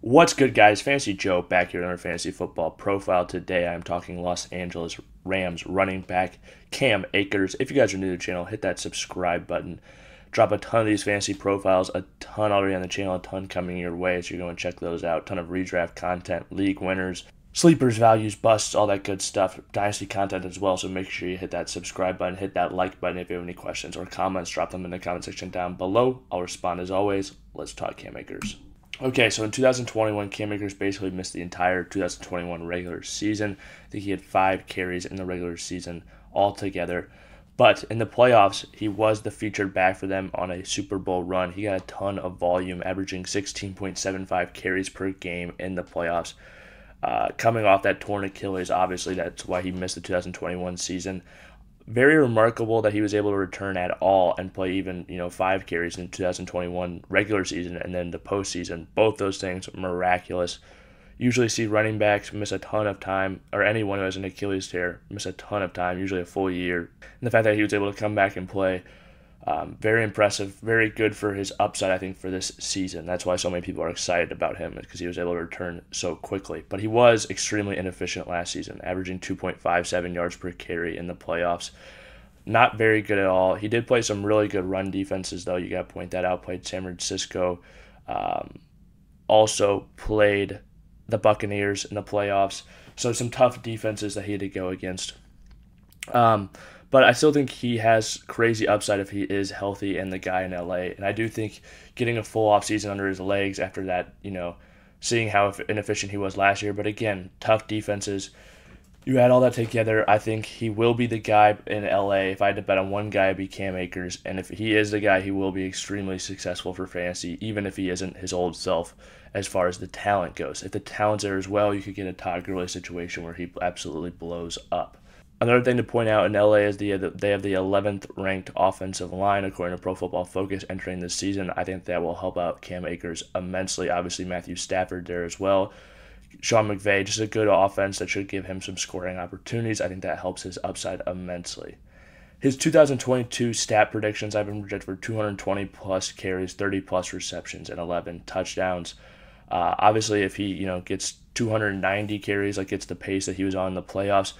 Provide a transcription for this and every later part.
What's good, guys? Fantasy Joe back here on our fantasy football profile. Today I'm talking Los Angeles Rams running back Cam Akers. If you guys are new to the channel, hit that subscribe button. Drop a ton of these fantasy profiles, a ton already on the channel, a ton coming your way, so you're going to check those out. ton of redraft content, league winners, sleepers, values, busts, all that good stuff. Dynasty content as well, so make sure you hit that subscribe button, hit that like button if you have any questions or comments. Drop them in the comment section down below. I'll respond as always. Let's talk Cam Akers. Okay, so in 2021, Cam Akers basically missed the entire 2021 regular season. I think he had five carries in the regular season altogether. But in the playoffs, he was the featured back for them on a Super Bowl run. He got a ton of volume, averaging 16.75 carries per game in the playoffs. Uh, coming off that torn Achilles, obviously, that's why he missed the 2021 season very remarkable that he was able to return at all and play even you know five carries in 2021 regular season and then the postseason. Both those things miraculous. Usually see running backs miss a ton of time, or anyone who has an Achilles tear miss a ton of time, usually a full year. And the fact that he was able to come back and play um, very impressive, very good for his upside, I think, for this season. That's why so many people are excited about him, because he was able to return so quickly. But he was extremely inefficient last season, averaging 2.57 yards per carry in the playoffs. Not very good at all. He did play some really good run defenses, though. You got to point that out. Played San Francisco. Um, also played the Buccaneers in the playoffs. So some tough defenses that he had to go against. Um, but I still think he has crazy upside if he is healthy and the guy in LA. And I do think getting a full offseason under his legs after that, you know, seeing how inefficient he was last year. But again, tough defenses. You add all that together, I think he will be the guy in LA. If I had to bet on one guy, it'd be Cam Akers. And if he is the guy, he will be extremely successful for fantasy, even if he isn't his old self as far as the talent goes. If the talent's there as well, you could get a Todd Gurley situation where he absolutely blows up. Another thing to point out in LA is the they have the 11th ranked offensive line according to Pro Football Focus entering this season. I think that will help out Cam Akers immensely. Obviously, Matthew Stafford there as well. Sean McVay, just a good offense that should give him some scoring opportunities. I think that helps his upside immensely. His 2022 stat predictions I've been projected for 220 plus carries, 30 plus receptions, and 11 touchdowns. Uh, obviously, if he you know gets 290 carries, like gets the pace that he was on in the playoffs,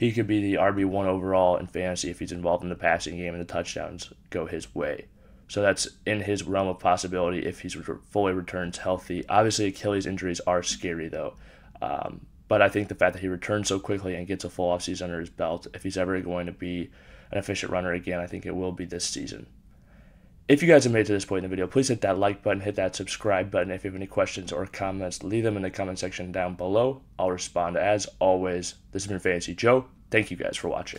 he could be the RB1 overall in fantasy if he's involved in the passing game and the touchdowns go his way. So that's in his realm of possibility if he's fully returns healthy. Obviously, Achilles injuries are scary though. Um, but I think the fact that he returns so quickly and gets a full offseason under his belt, if he's ever going to be an efficient runner again, I think it will be this season. If you guys have made it to this point in the video, please hit that like button, hit that subscribe button. If you have any questions or comments, leave them in the comment section down below. I'll respond as always. This has been Fantasy Joe. Thank you guys for watching.